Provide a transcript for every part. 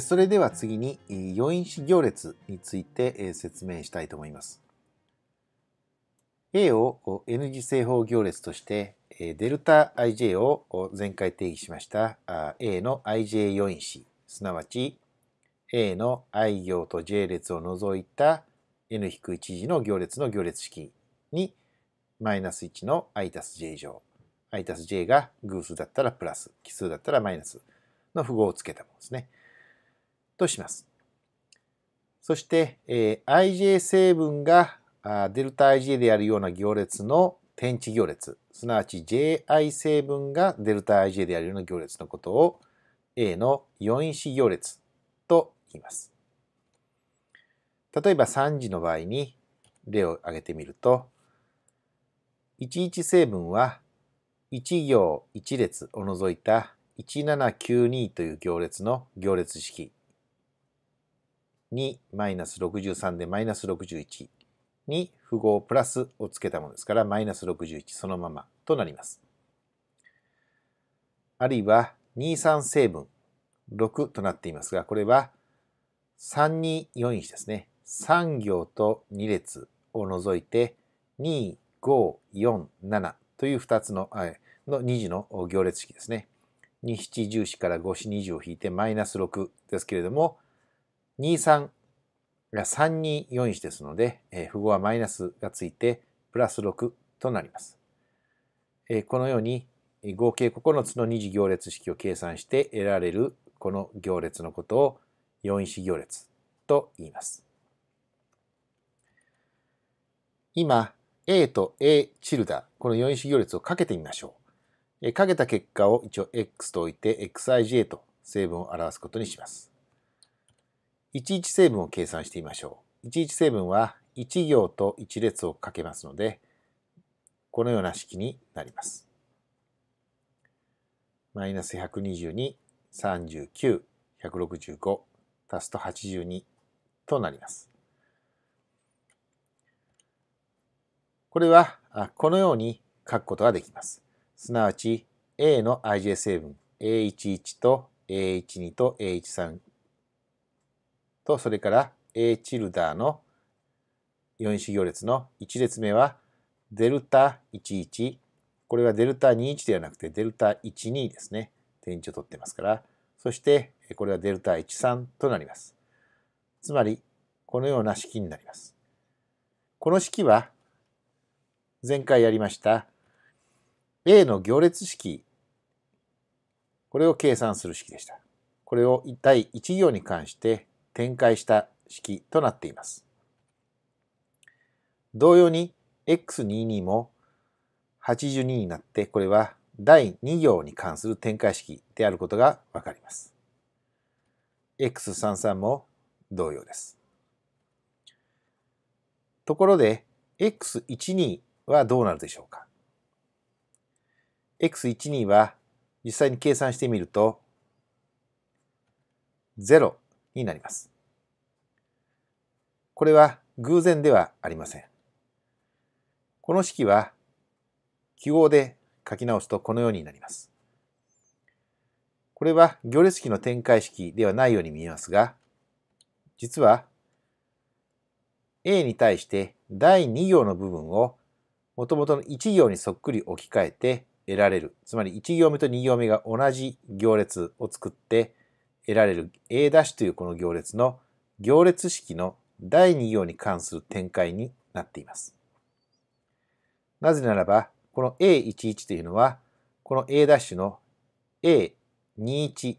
それでは次に4因子行列について説明したいと思います。A を N 次正方行列としてデルタ ij を前回定義しました A の ij4 因子すなわち A の i 行と j 列を除いた n-1 次の行列の行列式にマイナス1の i たす j 乗 i たす j が偶数だったらプラス奇数だったらマイナスの符号をつけたものですね。とします。そして、えー、ij 成分があデルタ ij であるような行列の天地行列、すなわち ji 成分がデルタ ij であるような行列のことを A の4因子行列と言います。例えば3次の場合に例を挙げてみると、11成分は1行1列を除いた1792という行列の行列式にマイナス63でマイナス61に符号プラスをつけたものですからマイナス61そのままとなります。あるいは23成分6となっていますがこれは324因子ですね。3行と2列を除いて2、5、4、7という2つのの2次の行列式ですね。2、7、10から5、4、20を引いてマイナス6ですけれども23が3、2、4因子ですので、え符号はマイナスがついてプラス6となります。えこのように合計9つの二次行列式を計算して得られるこの行列のことを4因子行列と言います。今、A と A チルダ、この4因子行列をかけてみましょう。かけた結果を一応 X と置いて xij と成分を表すことにします。11成分を計算してみましょう。11成分は1行と1列をかけますので、このような式になります。マイナス122、39、165、足すと82となります。これはこのように書くことができます。すなわち A の ij 成分 A11 と A12 と A13 と、それから A チルダーの4因子行列の1列目はデルタ11、これはデルタ21ではなくてデルタ12ですね。点値を取ってますから、そしてこれはデルタ13となります。つまり、このような式になります。この式は前回やりました A の行列式、これを計算する式でした。これを対1行に関して展開した式となっています。同様に x22 も82になってこれは第2行に関する展開式であることがわかります。x33 も同様です。ところで x12 はどうなるでしょうか x12 は実際に計算してみると0になります。これは偶然ではありません。この式は記号で書き直すとこのようになります。これは行列式の展開式ではないように見えますが、実は A に対して第2行の部分をもともとの1行にそっくり置き換えて得られる。つまり1行目と2行目が同じ行列を作って得られる A' というこの行列の行列式の第2行に関する展開になっています。なぜならば、この A11 というのは、この A' の A21、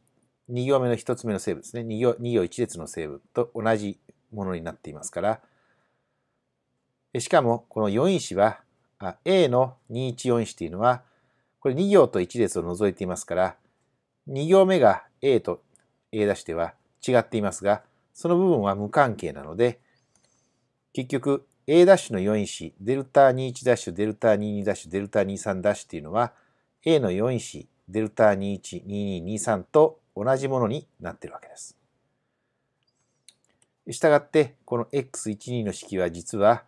2行目の1つ目の成分ですね。2行 ,2 行1列の成分と同じものになっていますから、しかもこの4因子は、A の214因子というのは、これ2行と1列を除いていますから、2行目が A と A' では違っていますが、その部分は無関係なので、結局 A' の4因子、デルタ21デルタ22デルタ23っていうのは、A の4因子、デルタ21、22、23と同じものになっているわけです。したがって、この x12 の式は実は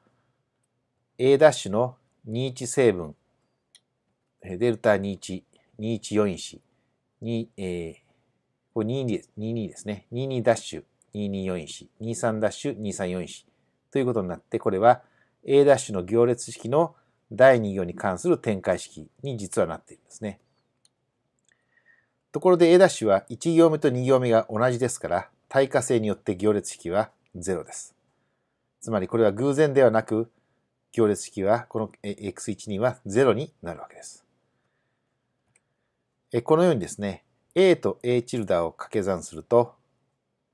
A' の21成分、デルタ21、214因子に、えー、これ22です ,22 ですね。22ダッシュ、224因子、23ダッシュ、234因子ということになって、これは A ダッシュの行列式の第2行に関する展開式に実はなっているんですね。ところで A' は1行目と2行目が同じですから、対価性によって行列式は0です。つまりこれは偶然ではなく、行列式はこの x1 には0になるわけです。このようにですね、A と A チルダーを掛け算すると、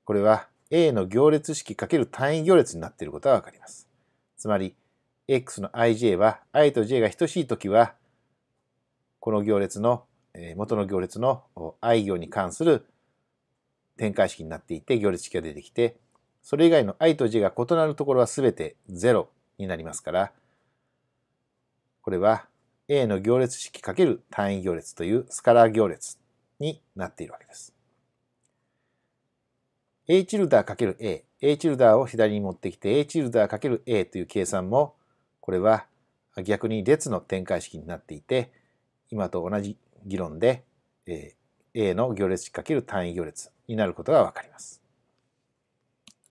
これは A の行列式×単位行列になっていることがわかります。つまり、x の ij は i と j が等しいときは、この行列の、元の行列の i 行に関する展開式になっていて行列式が出てきて、それ以外の i と j が異なるところはすべて0になりますから、これは a の行列式×単位行列というスカラー行列になっているわけです。a チルダー ×a、a チルダーを左に持ってきて a チルダー ×a という計算もこれは逆に列の展開式になっていて、今と同じ議論で、A の行列式×単位行列になることがわかります。